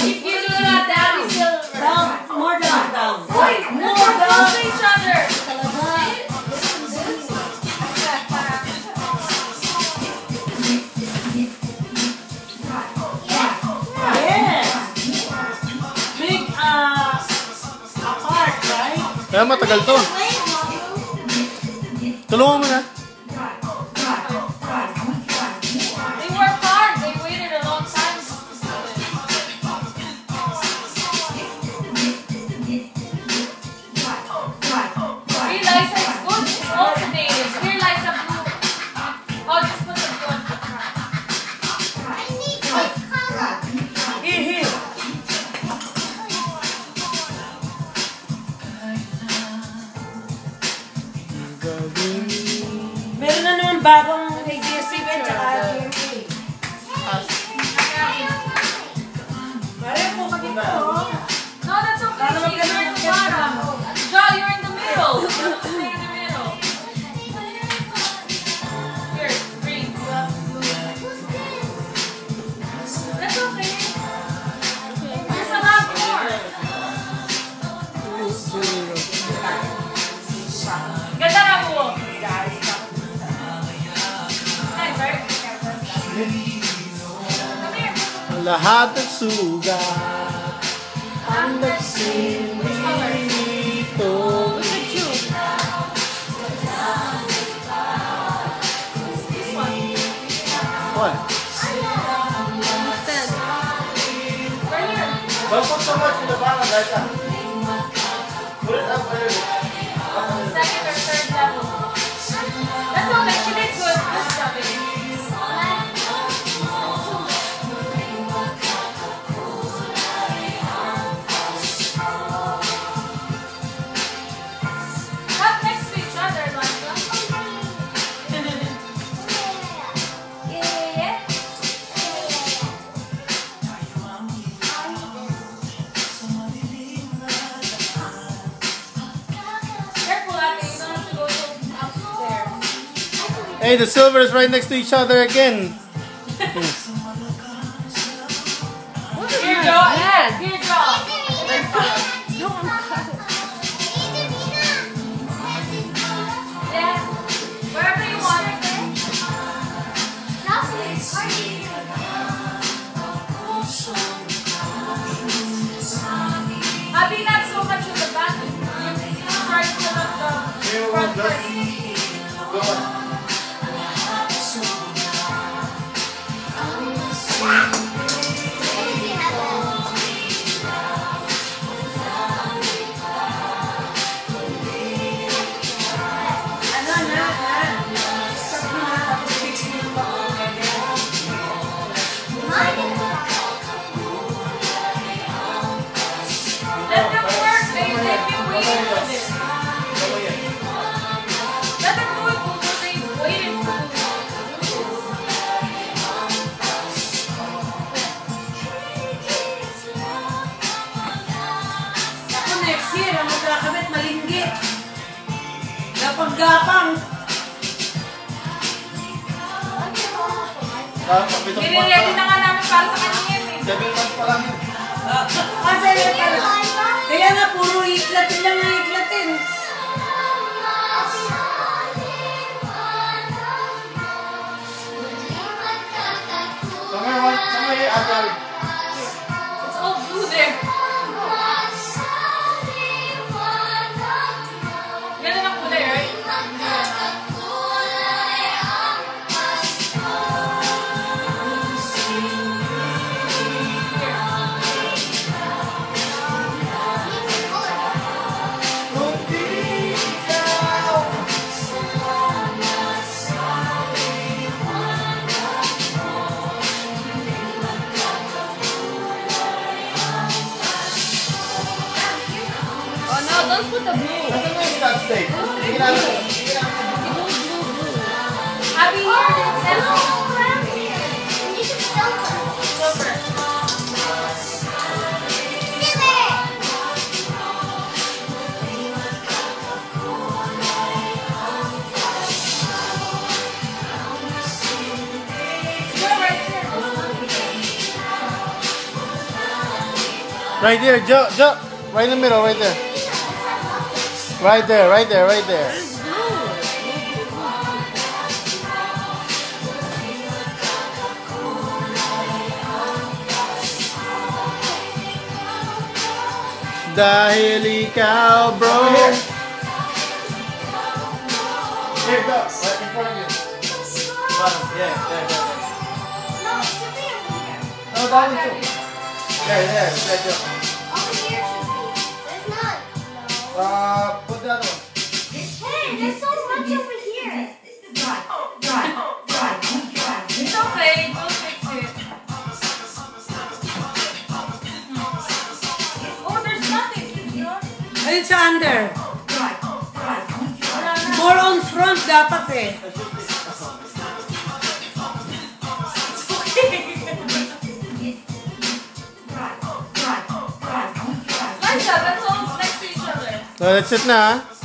If you do not down, down, more down, down. Wait, more down. to each other. Kaya matagal to. Tulungan mo na. Meron Lahat ng sugat ang one. What? Stand. Right here. Don't put so much in the bottom, Liza. Put it up there. Hey, the silver is right next to each other again. Here, Joe. Yeah. Here, Joe. Yeah. Wherever you want it. Happy not so much in the back. You try to fill up the front first. Go on. Months Nire-ready na nga namin para sa kanya yan eh. Seven months pa lang yun. Kasi Kaya nga, puro iklatin lang ang iklatin. Somewhere, one, somewhere here, Ate. Right there. jump, Joe. Right in the middle, right there. Right there, right there, right there. It's good. Dahil ikaw, bro. Here, go. Right in front of you. Bottom. Yeah, there, there, there. No, it should be over here. No, that one too. There, there, there, go. Over here should be. There's none. No. Uh, know? Under. More on front dapat eh. Let's it na?